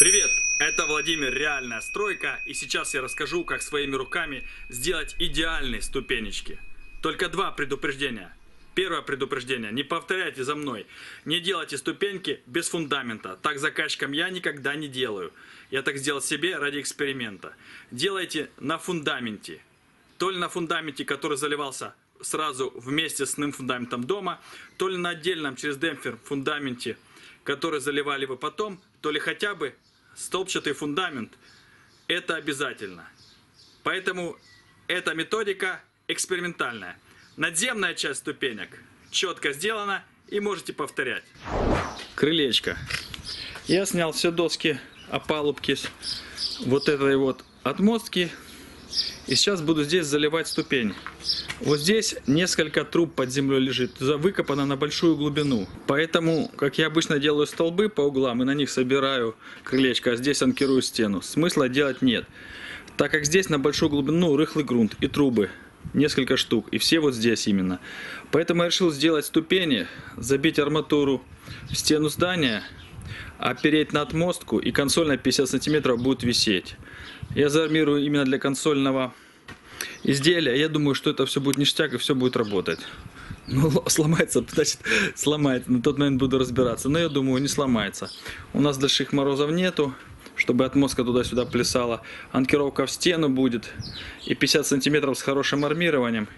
Привет, это Владимир Реальная Стройка, и сейчас я расскажу, как своими руками сделать идеальные ступенечки. Только два предупреждения. Первое предупреждение. Не повторяйте за мной. Не делайте ступеньки без фундамента. Так заказчикам я никогда не делаю. Я так сделал себе ради эксперимента. Делайте на фундаменте. То ли на фундаменте, который заливался сразу вместе с иным фундаментом дома, то ли на отдельном через демпфер фундаменте, который заливали вы потом, то ли хотя бы столбчатый фундамент. Это обязательно. Поэтому эта методика экспериментальная. Надземная часть ступенек четко сделана и можете повторять. Крылечко. Я снял все доски опалубки вот этой вот отмостки. И сейчас буду здесь заливать ступень. Вот здесь несколько труб под землей лежит, выкопано на большую глубину. Поэтому, как я обычно делаю столбы по углам и на них собираю крылечко, а здесь анкирую стену, смысла делать нет. Так как здесь на большую глубину рыхлый грунт и трубы, несколько штук, и все вот здесь именно. Поэтому я решил сделать ступени, забить арматуру в стену здания, опереть на отмостку, и консоль на 50 сантиметров будет висеть. Я заармирую именно для консольного изделия. Я думаю, что это все будет ништяк и все будет работать. Ну, сломается, значит, сломается. На тот момент буду разбираться. Но я думаю, не сломается. У нас больших морозов нету, чтобы отмостка туда-сюда плясала. Анкировка в стену будет. И 50 сантиметров с хорошим армированием.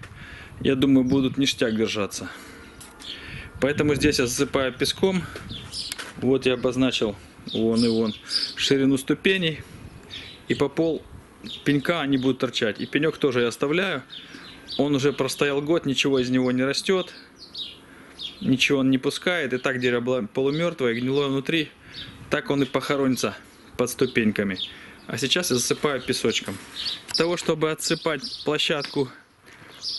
Я думаю, будут ништяк держаться. Поэтому здесь я засыпаю песком. Вот я обозначил вон и вон ширину ступеней. И по пол пенька они будут торчать. И пенек тоже я оставляю. Он уже простоял год, ничего из него не растет. Ничего он не пускает. И так дерево полумертвое, гнилое внутри. Так он и похоронится под ступеньками. А сейчас я засыпаю песочком. Для того, чтобы отсыпать площадку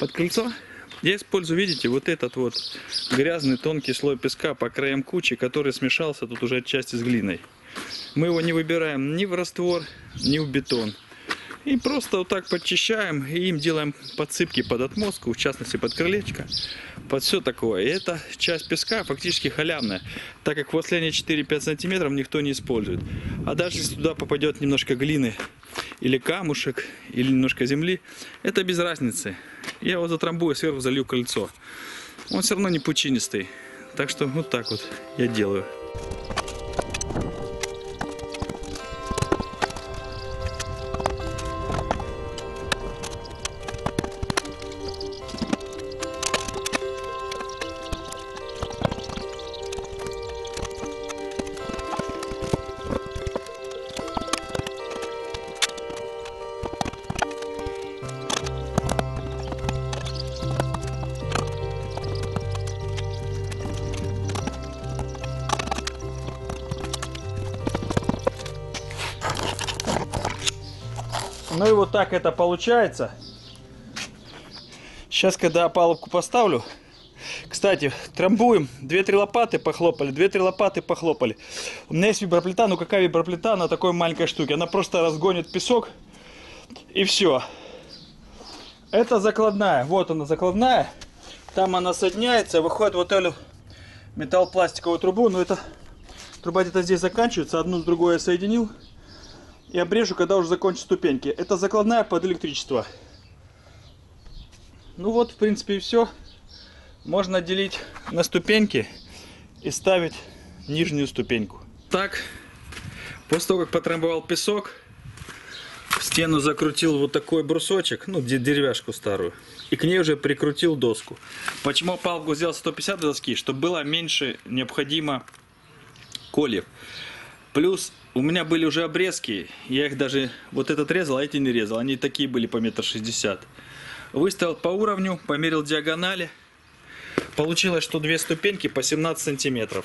под крыльцо, я использую, видите, вот этот вот грязный тонкий слой песка по краям кучи, который смешался тут уже отчасти с глиной. Мы его не выбираем ни в раствор, ни в бетон. И просто вот так подчищаем и им делаем подсыпки под отмостку, в частности под крылечко, под все такое. И эта часть песка фактически халявная, так как последние 4-5 сантиметров никто не использует. А даже если туда попадет немножко глины или камушек, или немножко земли, это без разницы. Я его затрамбую, сверху залью кольцо. Он все равно не пучинистый. Так что вот так вот я делаю. Ну и вот так это получается. Сейчас, когда опалубку поставлю, кстати, трамбуем, 2-3 лопаты похлопали, 2-3 лопаты похлопали. У меня есть виброплита, ну какая виброплита на такой маленькой штуке? Она просто разгонит песок и все. Это закладная, вот она закладная. Там она соединяется, выходит вот эту металл-пластиковую трубу, но это труба где-то здесь заканчивается, одну с другой я соединил и обрежу, когда уже закончу ступеньки. Это закладная под электричество. Ну вот, в принципе, и все. Можно делить на ступеньки и ставить нижнюю ступеньку. Так, после того, как потрамбовал песок, в стену закрутил вот такой брусочек, ну, деревяшку старую, и к ней уже прикрутил доску. Почему палку сделал 150 доски? Чтобы было меньше необходимо кольев. Плюс у меня были уже обрезки, я их даже, вот этот резал, а эти не резал, они такие были по метр шестьдесят. Выставил по уровню, померил диагонали, получилось, что две ступеньки по 17 сантиметров.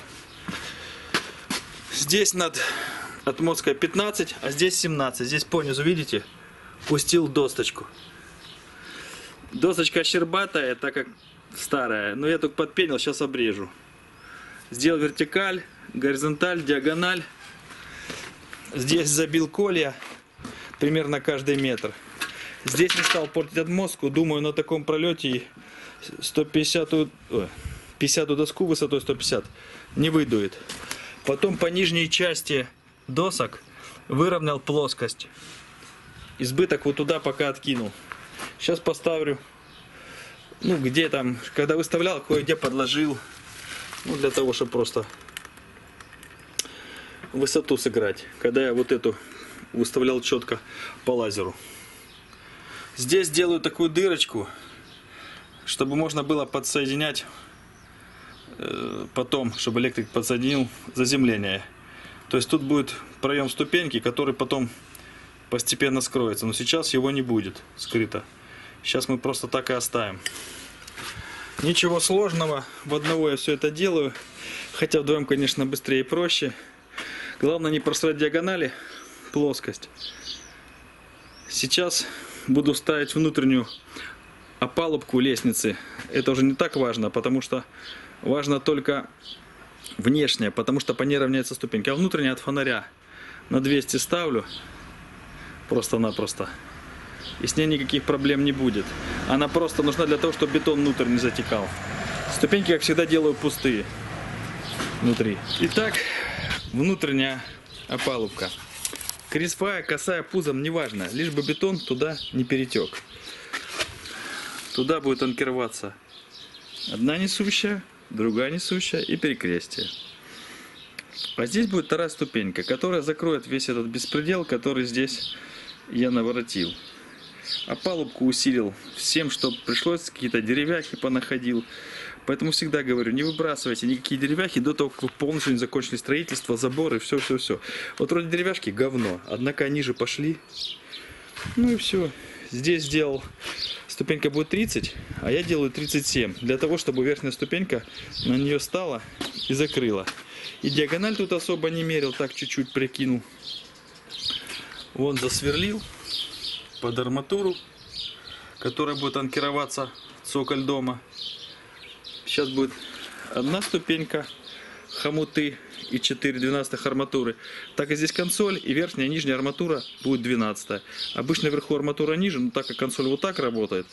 Здесь над отмосткой 15, а здесь 17, здесь понизу, видите, пустил досточку. Досточка щербатая, так как старая, но я только подпенил, сейчас обрежу. Сделал вертикаль, горизонталь, диагональ. Здесь забил колья примерно каждый метр. Здесь не стал портить отмостку. Думаю, на таком пролете 150 ой, 50 доску высотой 150 не выдует. Потом по нижней части досок выровнял плоскость. Избыток вот туда пока откинул. Сейчас поставлю, ну где там, когда выставлял, кое-где подложил. Ну для того, чтобы просто высоту сыграть. Когда я вот эту выставлял четко по лазеру. Здесь делаю такую дырочку, чтобы можно было подсоединять э, потом, чтобы электрик подсоединил заземление. То есть тут будет проем ступеньки, который потом постепенно скроется. Но сейчас его не будет скрыто. Сейчас мы просто так и оставим. Ничего сложного. В одного я все это делаю. Хотя вдвоем, конечно, быстрее и проще. Главное не просрать диагонали, плоскость. Сейчас буду ставить внутреннюю опалубку лестницы. Это уже не так важно, потому что важно только внешняя, потому что по ней равняется ступенька. А внутренняя от фонаря на 200 ставлю просто-напросто. И с ней никаких проблем не будет. Она просто нужна для того, чтобы бетон внутрь не затекал. Ступеньки, как всегда, делаю пустые внутри. Итак, внутренняя опалубка. Креспая, косая, пузом, неважно. Лишь бы бетон туда не перетек. Туда будет анкироваться одна несущая, другая несущая и перекрестие. А здесь будет вторая ступенька, которая закроет весь этот беспредел, который здесь я наворотил. А палубку усилил всем, что пришлось, какие-то деревяхи понаходил. Поэтому всегда говорю, не выбрасывайте никакие деревяхи до того, как вы полностью не закончили строительство, заборы, все-все-все. Вот вроде деревяшки говно, однако они же пошли. Ну и все. Здесь сделал, ступенька будет 30, а я делаю 37. Для того, чтобы верхняя ступенька на нее стала и закрыла. И диагональ тут особо не мерил, так чуть-чуть прикинул. Вон засверлил под арматуру, которая будет анкироваться цоколь дома. Сейчас будет одна ступенька хомуты и 4 12 арматуры. Так и здесь консоль и верхняя и нижняя арматура будет 12. Обычно вверху арматура ниже, но так как консоль вот так работает,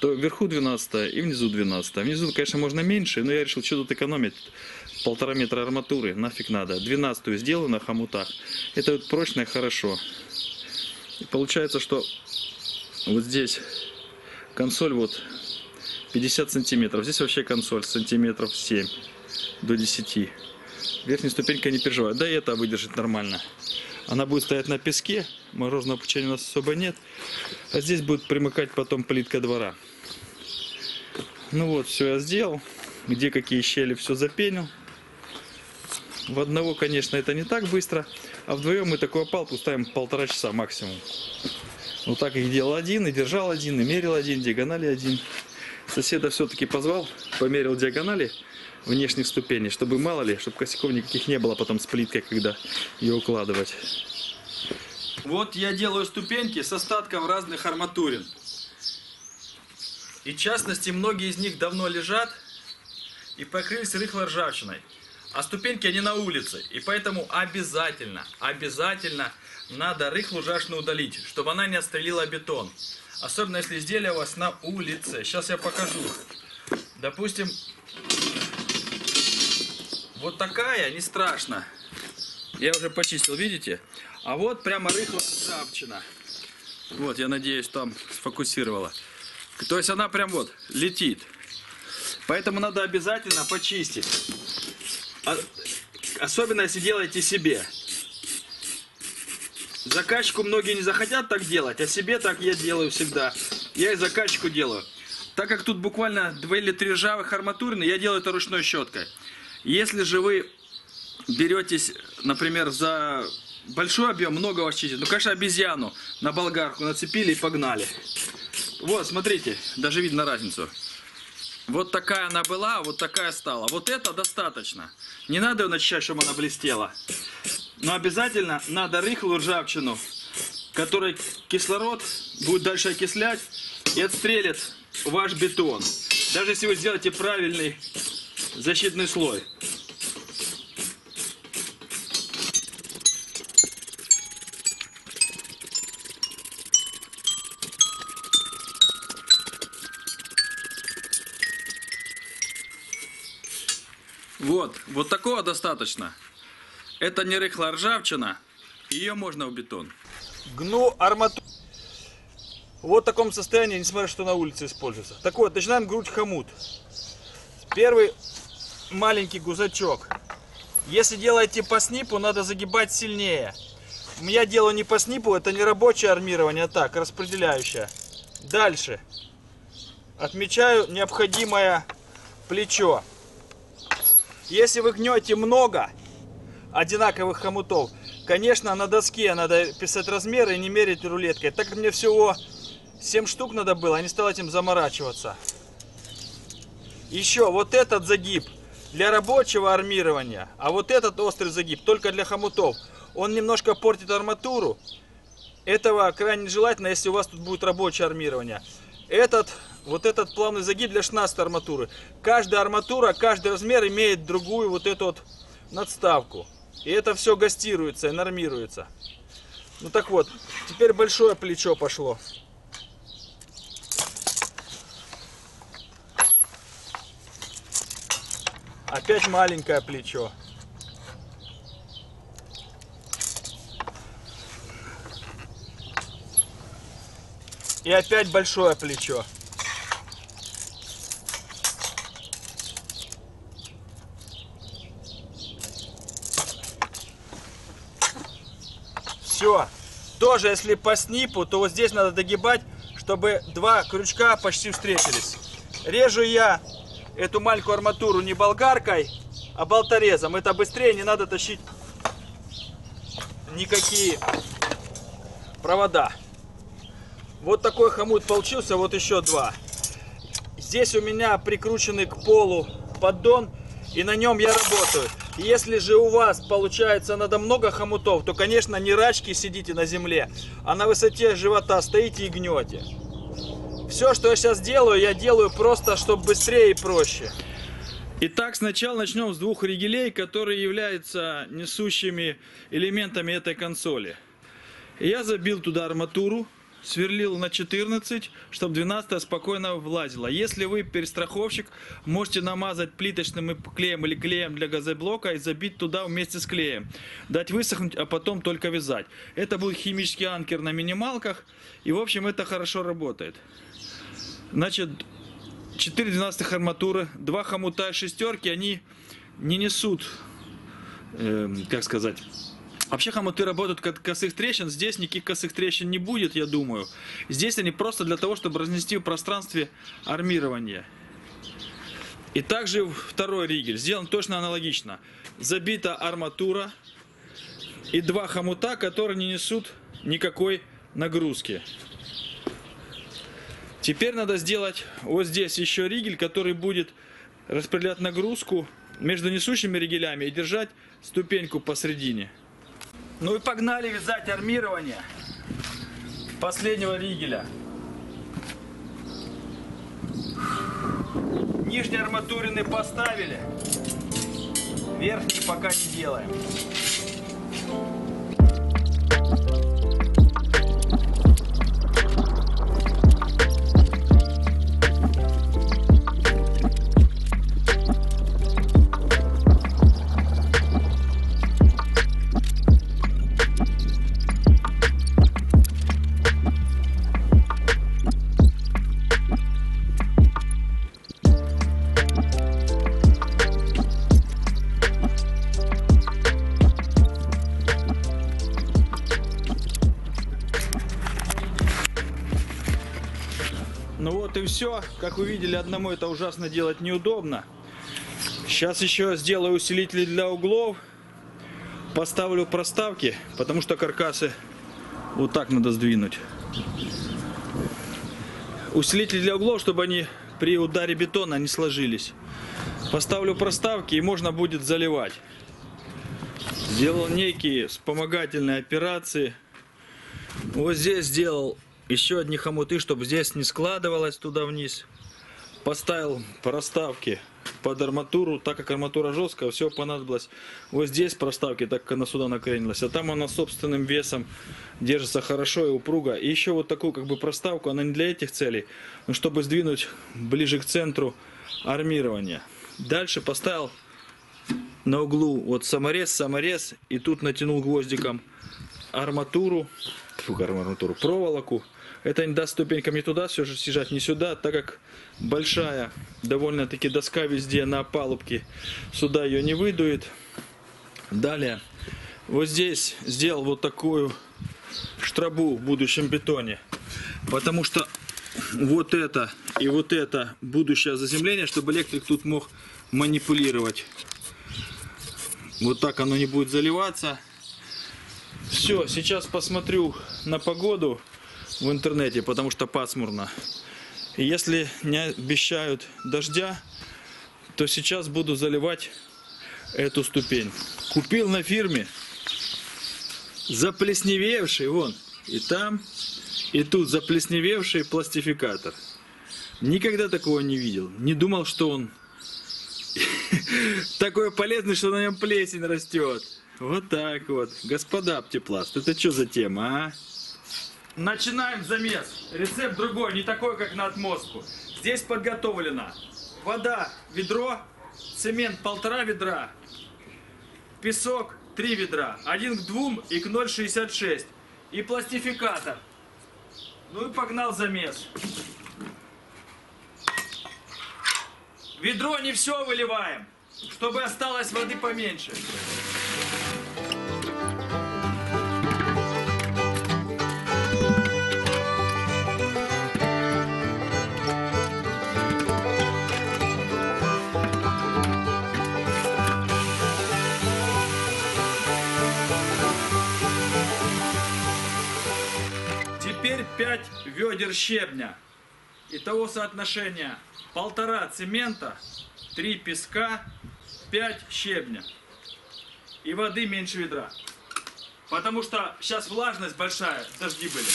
то вверху 12 и внизу 12. Внизу, конечно, можно меньше, но я решил, что тут экономить. Полтора метра арматуры, нафиг надо. 12 сделаю на хомутах. Это вот прочное хорошо. И получается, что вот здесь консоль вот 50 сантиметров. Здесь вообще консоль сантиметров 7 до 10. Верхняя ступенька не переживает. Да и это выдержит нормально. Она будет стоять на песке. Морозного пучения у нас особо нет. А здесь будет примыкать потом плитка двора. Ну вот, все я сделал. Где какие щели, все запенил. В одного, конечно, это не так быстро. А вдвоем мы такую опалку ставим полтора часа максимум. Вот так их делал один, и держал один, и мерил один, диагонали один. Соседа все-таки позвал, померил диагонали внешних ступеней, чтобы мало ли, чтобы косяков никаких не было потом с плиткой, когда ее укладывать. Вот я делаю ступеньки с остатком разных арматурин. И в частности, многие из них давно лежат и покрылись рыхлой ржавчиной. А ступеньки они на улице. И поэтому обязательно, обязательно надо рыхлую ржавчину удалить, чтобы она не отстрелила бетон. Особенно если изделие у вас на улице. Сейчас я покажу. Допустим, вот такая, не страшно. Я уже почистил, видите? А вот прямо рыхлая ржавчина. Вот, я надеюсь, там сфокусировала. То есть она прям вот летит. Поэтому надо обязательно почистить. А, особенно если делаете себе. Заказчику многие не захотят так делать, а себе так я делаю всегда. Я и заказчику делаю. Так как тут буквально 2 или 3 ржавых арматурины, я делаю это ручной щеткой. Если же вы беретесь, например, за большой объем, много вас чистить, ну, конечно, обезьяну на болгарку нацепили и погнали. Вот, смотрите, даже видно разницу. Вот такая она была, а вот такая стала. Вот это достаточно. Не надо ее начищать, чтобы она блестела. Но обязательно надо рыхлую ржавчину, которой кислород будет дальше окислять и отстрелит ваш бетон. Даже если вы сделаете правильный защитный слой. Вот, вот такого достаточно. Это не рыхлая ржавчина. Ее можно в бетон. Гну арматуру. Вот в таком состоянии, несмотря что на улице используется. Так вот, начинаем грудь хомут. Первый маленький гузачок. Если делаете по снипу, надо загибать сильнее. Я делаю не по снипу, это не рабочее армирование, а так, распределяющее. Дальше. Отмечаю необходимое плечо. Если вы гнете много одинаковых хомутов, конечно, на доске надо писать размеры и не мерить рулеткой. Так как мне всего 7 штук надо было, я не стал этим заморачиваться. Еще вот этот загиб для рабочего армирования, а вот этот острый загиб только для хомутов. Он немножко портит арматуру. Этого крайне желательно, если у вас тут будет рабочее армирование. Этот, вот этот плавный загиб для 16 арматуры. Каждая арматура, каждый размер имеет другую вот эту вот надставку. И это все гастируется и нормируется. Ну так вот, теперь большое плечо пошло. Опять маленькое плечо. И опять большое плечо. Все. Тоже, если по снипу, то вот здесь надо догибать, чтобы два крючка почти встретились. Режу я эту маленькую арматуру не болгаркой, а болторезом. Это быстрее, не надо тащить никакие провода. Вот такой хомут получился, вот еще два. Здесь у меня прикрученный к полу поддон, и на нем я работаю. Если же у вас получается надо много хомутов, то, конечно, не рачки сидите на земле, а на высоте живота стоите и гнете. Все, что я сейчас делаю, я делаю просто, чтобы быстрее и проще. Итак, сначала начнем с двух ригелей, которые являются несущими элементами этой консоли. Я забил туда арматуру, сверлил на 14, чтобы 12 спокойно влазила. Если вы перестраховщик, можете намазать плиточным клеем или клеем для газоблока и забить туда вместе с клеем. Дать высохнуть, а потом только вязать. Это будет химический анкер на минималках. И в общем это хорошо работает. Значит, 4 12 арматуры, 2 хомута и шестерки, они не несут, э, как сказать, Вообще хомуты работают как косых трещин, здесь никаких косых трещин не будет, я думаю. Здесь они просто для того, чтобы разнести в пространстве армирование. И также второй ригель сделан точно аналогично. Забита арматура и два хомута, которые не несут никакой нагрузки. Теперь надо сделать вот здесь еще ригель, который будет распределять нагрузку между несущими ригелями и держать ступеньку посередине. Ну и погнали вязать армирование последнего ригеля. Нижние арматурины поставили, верхние пока не делаем. Все. Как вы видели, одному это ужасно делать неудобно. Сейчас еще сделаю усилители для углов. Поставлю проставки, потому что каркасы вот так надо сдвинуть. Усилители для углов, чтобы они при ударе бетона не сложились. Поставлю проставки и можно будет заливать. Сделал некие вспомогательные операции. Вот здесь сделал еще одни хомуты, чтобы здесь не складывалось туда вниз. Поставил проставки под арматуру, так как арматура жесткая, все понадобилось. Вот здесь проставки, так как она сюда накренилась. А там она собственным весом держится хорошо и упруго. И еще вот такую как бы проставку, она не для этих целей, но чтобы сдвинуть ближе к центру армирования. Дальше поставил на углу вот саморез, саморез и тут натянул гвоздиком арматуру, фу, арматуру, проволоку. Это не даст ступенькам не туда все же съезжать, не сюда, так как большая довольно-таки доска везде на палубке, сюда ее не выдует. Далее, вот здесь сделал вот такую штрабу в будущем бетоне, потому что вот это и вот это будущее заземление, чтобы электрик тут мог манипулировать. Вот так оно не будет заливаться. Все, сейчас посмотрю на погоду в интернете, потому что пасмурно. И если не обещают дождя, то сейчас буду заливать эту ступень. Купил на фирме заплесневевший, вон, и там, и тут заплесневевший пластификатор. Никогда такого не видел. Не думал, что он такой полезный, что на нем плесень растет. Вот так вот. Господа Оптипласт, это что за тема, а? Начинаем замес. Рецепт другой, не такой, как на отмостку. Здесь подготовлено вода, ведро, цемент полтора ведра, песок три ведра, один к двум и к 0,66 и пластификатор. Ну и погнал замес. Ведро не все выливаем, чтобы осталось воды поменьше. Теперь 5 ведер щебня. Итого соотношения полтора цемента, 3 песка, 5 щебня. И воды меньше ведра. Потому что сейчас влажность большая, дожди были.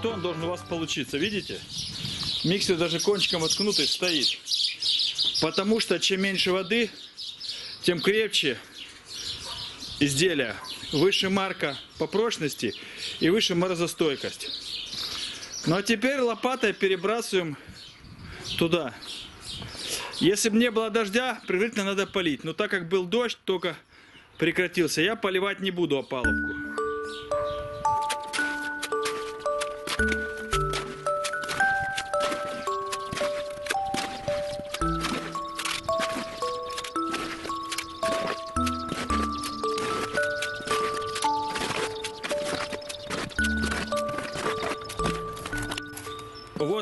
Бетон должен у вас получиться. Видите? Миксер даже кончиком воткнутый стоит. Потому что чем меньше воды, тем крепче изделие. Выше марка по прочности и выше морозостойкость. Ну а теперь лопатой перебрасываем туда. Если бы не было дождя, предварительно надо полить. Но так как был дождь, только прекратился, я поливать не буду опалубку.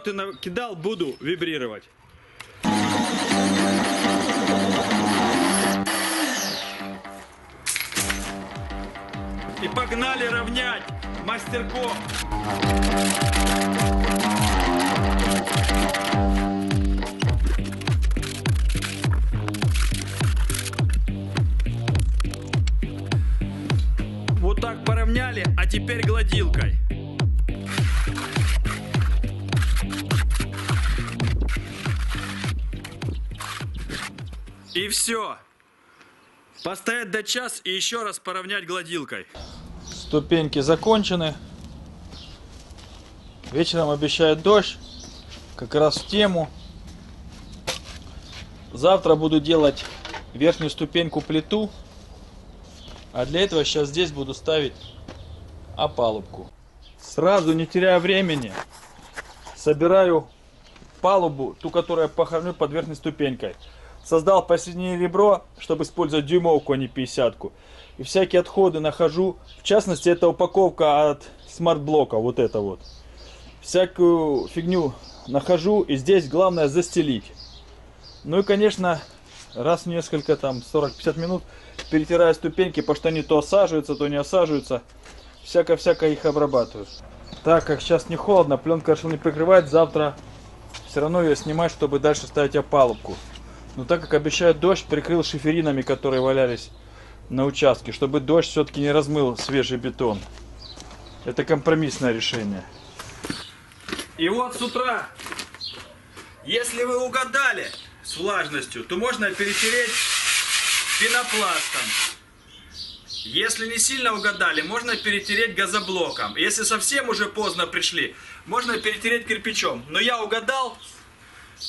И накидал, буду вибрировать. И погнали равнять мастерком. Вот так поравняли, а теперь гладилкой. И все. Поставить до час и еще раз поравнять гладилкой. Ступеньки закончены. Вечером обещают дождь. Как раз в тему. Завтра буду делать верхнюю ступеньку плиту. А для этого сейчас здесь буду ставить опалубку. Сразу, не теряя времени, собираю палубу, ту, которую я похороню под верхней ступенькой. Создал посередине ребро, чтобы использовать дюймовку, а не 50 -ку. И всякие отходы нахожу. В частности, это упаковка от смарт-блока, вот это вот. Всякую фигню нахожу, и здесь главное застелить. Ну и, конечно, раз в несколько, там, 40-50 минут перетираю ступеньки, потому что они то осаживаются, то не осаживаются. Всяко-всяко их обрабатываю. Так как сейчас не холодно, пленка решил не прикрывать, завтра все равно ее снимать, чтобы дальше ставить опалубку. Но так как обещают дождь, прикрыл шиферинами, которые валялись на участке, чтобы дождь все-таки не размыл свежий бетон. Это компромиссное решение. И вот с утра, если вы угадали с влажностью, то можно перетереть пенопластом. Если не сильно угадали, можно перетереть газоблоком. Если совсем уже поздно пришли, можно перетереть кирпичом. Но я угадал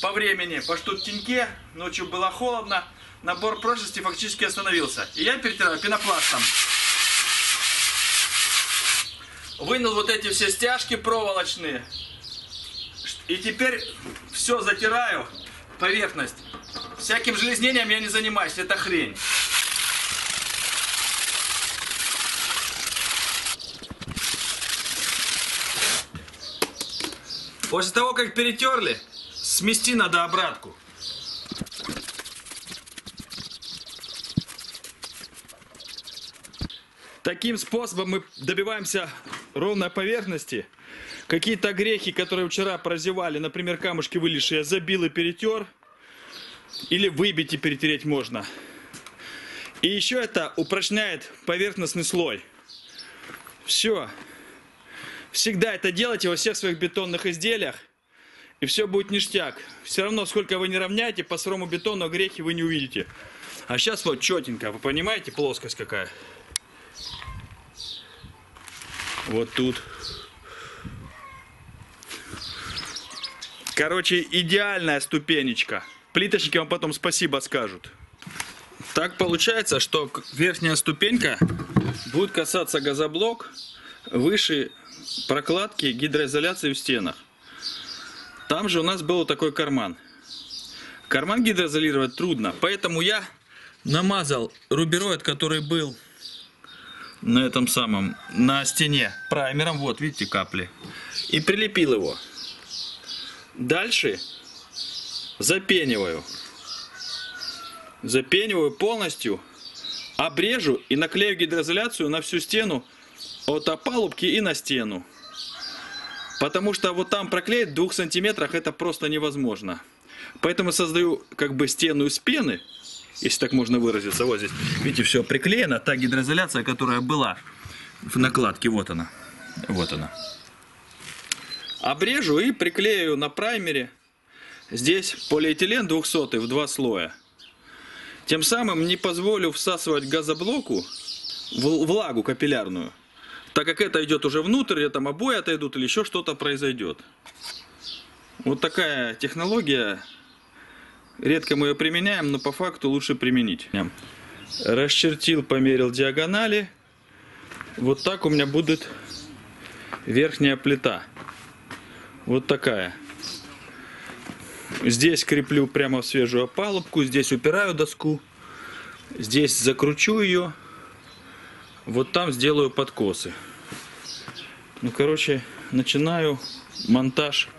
по времени, по штук-теньке, ночью было холодно, набор прочности фактически остановился. И я перетираю пенопластом. Вынул вот эти все стяжки проволочные. И теперь все затираю, поверхность. Всяким железнением я не занимаюсь, это хрень. После того, как перетерли, смести надо обратку. Таким способом мы добиваемся ровной поверхности. Какие-то грехи, которые вчера прозевали, например, камушки вылезшие, я забил и перетер. Или выбить и перетереть можно. И еще это упрочняет поверхностный слой. Все. Всегда это делайте во всех своих бетонных изделиях. И все будет ништяк. Все равно, сколько вы не равняете, по сырому бетону грехи вы не увидите. А сейчас вот четенько, вы понимаете, плоскость какая? Вот тут. Короче, идеальная ступенечка. Плиточники вам потом спасибо скажут. Так получается, что верхняя ступенька будет касаться газоблок выше прокладки гидроизоляции в стенах. Там же у нас был такой карман. Карман гидроизолировать трудно, поэтому я намазал рубероид, который был на этом самом, на стене праймером, вот видите капли, и прилепил его. Дальше запениваю. Запениваю полностью, обрежу и наклею гидроизоляцию на всю стену от опалубки и на стену. Потому что вот там проклеить в двух сантиметрах это просто невозможно. Поэтому создаю как бы стену из пены, если так можно выразиться. Вот здесь, видите, все приклеено. Та гидроизоляция, которая была в накладке, вот она. Вот она. Обрежу и приклею на праймере. Здесь полиэтилен 200 в два слоя. Тем самым не позволю всасывать газоблоку влагу капиллярную. Так как это идет уже внутрь, или там обои отойдут, или еще что-то произойдет. Вот такая технология. Редко мы ее применяем, но по факту лучше применить. Расчертил, померил диагонали. Вот так у меня будет верхняя плита. Вот такая. Здесь креплю прямо в свежую опалубку, здесь упираю доску, здесь закручу ее, вот там сделаю подкосы. Ну, короче, начинаю монтаж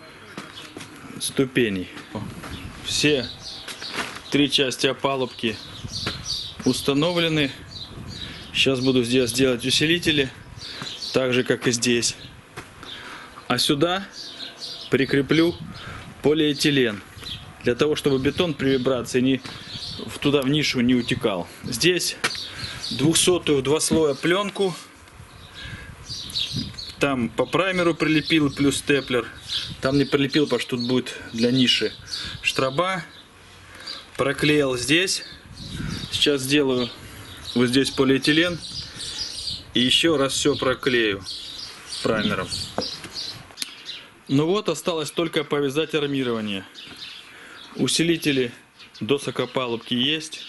ступеней. Все три части опалубки установлены. Сейчас буду здесь делать усилители, так же как и здесь. А сюда прикреплю полиэтилен, для того, чтобы бетон при вибрации не, туда в нишу не утекал. Здесь 200 два слоя пленку, там по праймеру прилепил плюс степлер, там не прилепил, потому что тут будет для ниши штраба, проклеил здесь, сейчас сделаю вот здесь полиэтилен и еще раз все проклею праймером. Ну вот, осталось только повязать армирование. Усилители досок опалубки есть.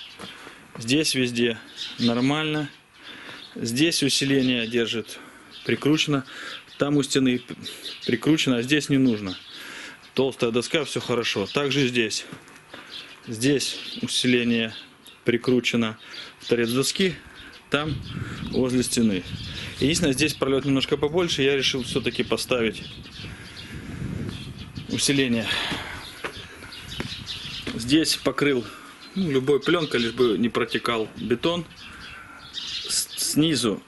Здесь везде нормально. Здесь усиление держит прикручено. Там у стены прикручено, а здесь не нужно. Толстая доска, все хорошо. Также здесь. Здесь усиление прикручено в торец доски. Там возле стены. Единственное, здесь пролет немножко побольше. Я решил все-таки поставить усиление. Здесь покрыл ну, любой пленкой, лишь бы не протекал бетон. С снизу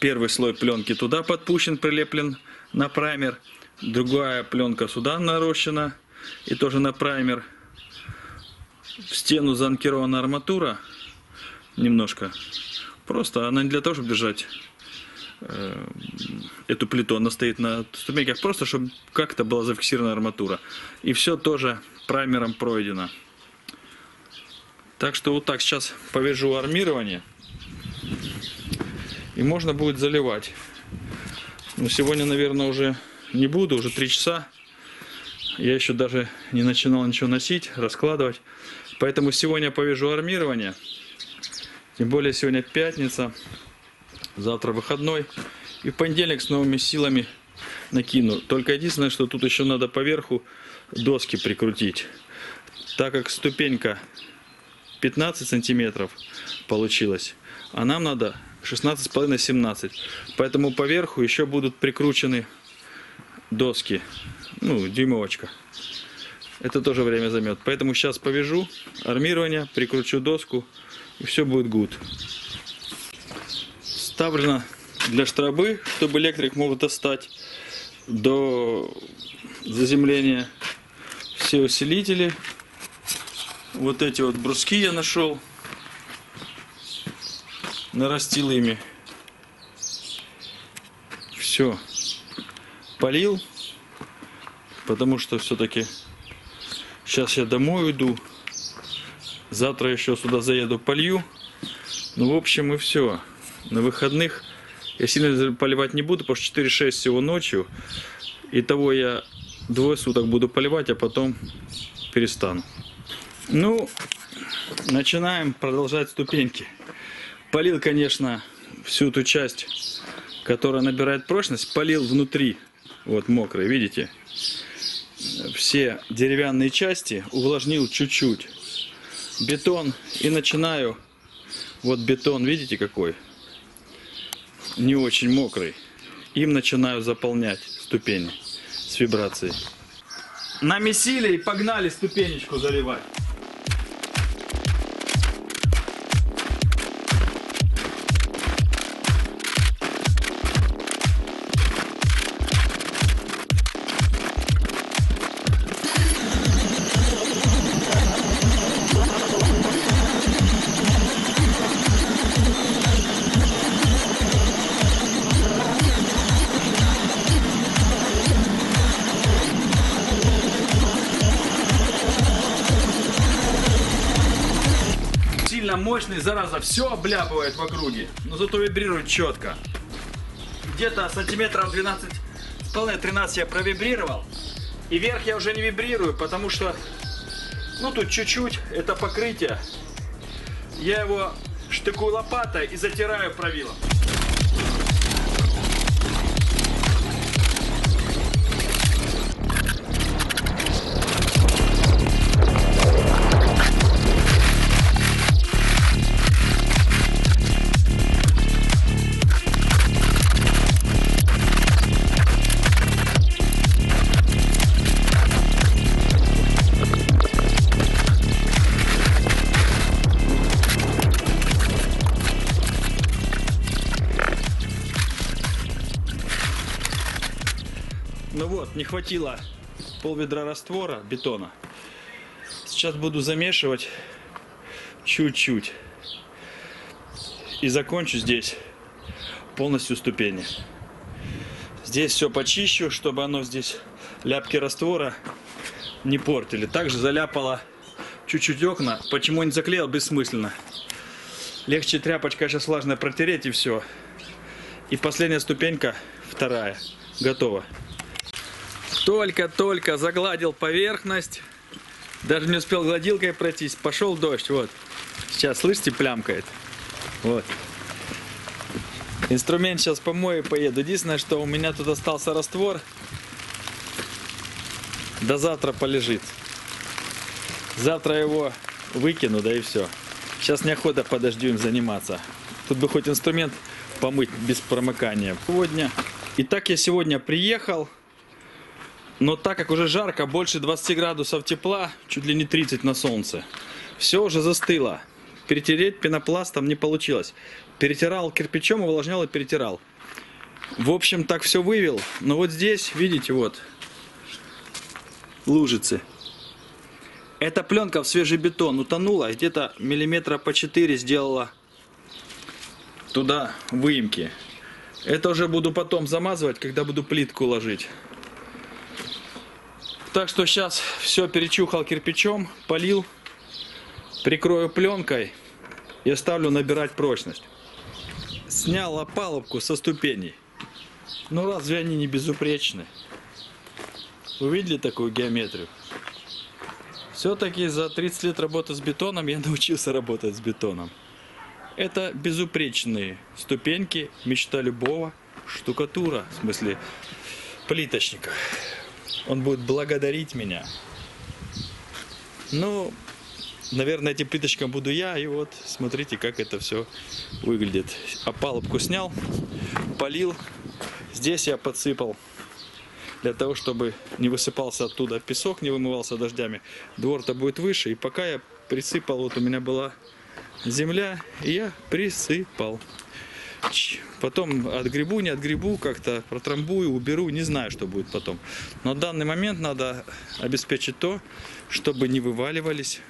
первый слой пленки туда подпущен, прилеплен на праймер. Другая пленка сюда нарощена и тоже на праймер. В стену заанкирована арматура немножко. Просто она не для того, чтобы держать э, эту плиту, она стоит на ступеньках, просто чтобы как-то была зафиксирована арматура. И все тоже праймером пройдено. Так что вот так сейчас повяжу армирование. И можно будет заливать. Ну, сегодня, наверное, уже не буду, уже 3 часа. Я еще даже не начинал ничего носить, раскладывать. Поэтому сегодня повяжу армирование. Тем более сегодня пятница, завтра выходной. И в понедельник с новыми силами накину. Только единственное, что тут еще надо поверху доски прикрутить. Так как ступенька 15 сантиметров получилась, а нам надо 16,5-17. Поэтому поверху еще будут прикручены доски. Ну, дюймовочка. Это тоже время займет. Поэтому сейчас повяжу армирование, прикручу доску и все будет good. Ставлено для штробы, чтобы электрик мог достать до заземления все усилители. Вот эти вот бруски я нашел. Нарастил ими. Все. Полил. Потому что все-таки сейчас я домой уйду. Завтра еще сюда заеду, полью. Ну, в общем, и все. На выходных я сильно поливать не буду, потому что 4-6 всего ночью. Итого я двое суток буду поливать, а потом перестану. Ну, начинаем продолжать ступеньки. Полил, конечно, всю ту часть, которая набирает прочность, полил внутри, вот мокрый, видите? Все деревянные части увлажнил чуть-чуть бетон и начинаю. Вот бетон, видите какой? Не очень мокрый. Им начинаю заполнять ступени с вибрацией. Намесили и погнали ступенечку заливать. Зараза, все обляпывает в округе, но зато вибрирует четко. Где-то сантиметров 12 с половиной 13 я провибрировал. И вверх я уже не вибрирую, потому что, ну тут чуть-чуть, это покрытие. Я его штыкую лопатой и затираю правилом. Не хватило пол ведра раствора бетона. Сейчас буду замешивать чуть-чуть. И закончу здесь полностью ступени. Здесь все почищу, чтобы оно здесь ляпки раствора не портили. Также заляпало чуть-чуть окна. Почему не заклеил? Бессмысленно. Легче тряпочкой сейчас влажно протереть и все. И последняя ступенька, вторая, готова. Только-только загладил поверхность. Даже не успел гладилкой пройтись. Пошел дождь, вот. Сейчас, слышите, плямкает. Вот. Инструмент сейчас помою и поеду. Единственное, что у меня тут остался раствор. До завтра полежит. Завтра его выкину, да и все. Сейчас неохота по им заниматься. Тут бы хоть инструмент помыть без промыкания. Сегодня. Итак, я сегодня приехал. Но так как уже жарко, больше 20 градусов тепла, чуть ли не 30 на солнце, все уже застыло. Перетереть пенопластом не получилось. Перетирал кирпичом, увлажнял и перетирал. В общем, так все вывел. Но вот здесь, видите, вот, лужицы. Эта пленка в свежий бетон утонула, где-то миллиметра по 4 сделала туда выемки. Это уже буду потом замазывать, когда буду плитку ложить. Так что сейчас все перечухал кирпичом, полил, прикрою пленкой и оставлю набирать прочность. Снял опалубку со ступеней. Ну разве они не безупречны? Увидели такую геометрию? Все-таки за 30 лет работы с бетоном я научился работать с бетоном. Это безупречные ступеньки, мечта любого штукатура, в смысле плиточника. Он будет благодарить меня. Ну, наверное, этим плиточком буду я. И вот смотрите, как это все выглядит. Опалубку снял, полил. Здесь я подсыпал для того, чтобы не высыпался оттуда песок, не вымывался дождями. Двор-то будет выше. И пока я присыпал, вот у меня была земля, и я присыпал. Потом отгребу, не отгребу, как-то протрамбую, уберу, не знаю, что будет потом. Но в данный момент надо обеспечить то, чтобы не вываливались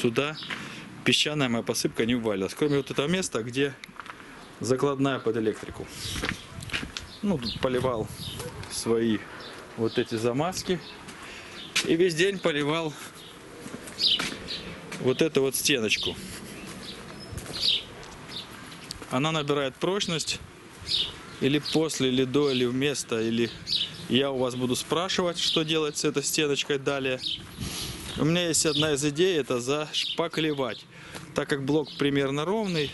сюда песчаная моя посыпка не вывалилась. Кроме вот этого места, где закладная под электрику. Ну, тут поливал свои вот эти замазки. И весь день поливал вот эту вот стеночку. Она набирает прочность или после, или до, или вместо, или я у вас буду спрашивать, что делать с этой стеночкой далее. У меня есть одна из идей, это зашпаклевать. Так как блок примерно ровный,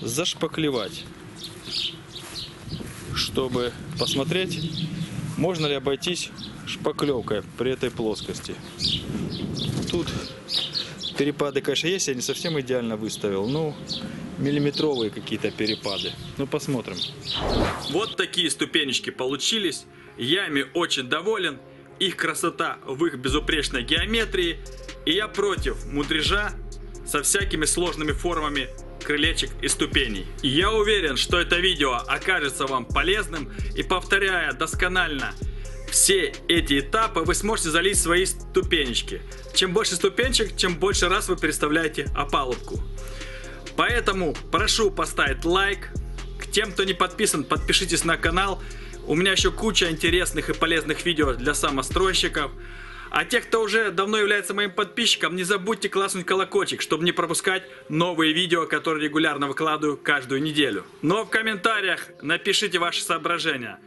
зашпаклевать. Чтобы посмотреть, можно ли обойтись шпаклевкой при этой плоскости. Тут перепады, конечно, есть, я не совсем идеально выставил. Ну, миллиметровые какие-то перепады. Ну, посмотрим. Вот такие ступенечки получились. Я ими очень доволен. Их красота в их безупречной геометрии. И я против мудрежа со всякими сложными формами крылечек и ступеней. Я уверен, что это видео окажется вам полезным и повторяя досконально все эти этапы, вы сможете залить свои ступенечки. Чем больше ступенчик, чем больше раз вы переставляете опалубку. Поэтому прошу поставить лайк. К тем, кто не подписан, подпишитесь на канал. У меня еще куча интересных и полезных видео для самостройщиков. А тех, кто уже давно является моим подписчиком, не забудьте класснуть колокольчик, чтобы не пропускать новые видео, которые регулярно выкладываю каждую неделю. Но в комментариях напишите ваши соображения.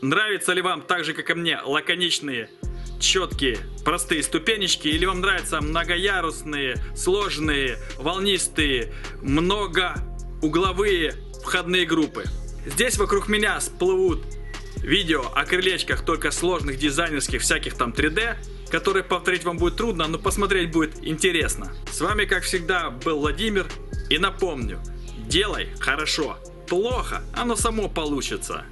Нравится ли вам так же, как и мне, лаконичные четкие, простые ступенечки, или вам нравятся многоярусные, сложные, волнистые, многоугловые входные группы. Здесь вокруг меня всплывут видео о крылечках только сложных дизайнерских всяких там 3D, которые повторить вам будет трудно, но посмотреть будет интересно. С вами, как всегда, был Владимир. И напомню, делай хорошо, плохо, оно само получится.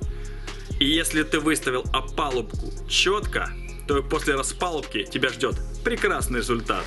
И если ты выставил опалубку четко, то после распалубки тебя ждет прекрасный результат.